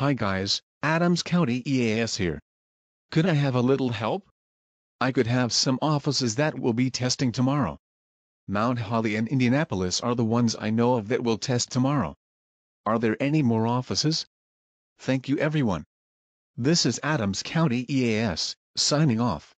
Hi guys, Adams County EAS here. Could I have a little help? I could have some offices that will be testing tomorrow. Mount Holly and Indianapolis are the ones I know of that will test tomorrow. Are there any more offices? Thank you everyone. This is Adams County EAS, signing off.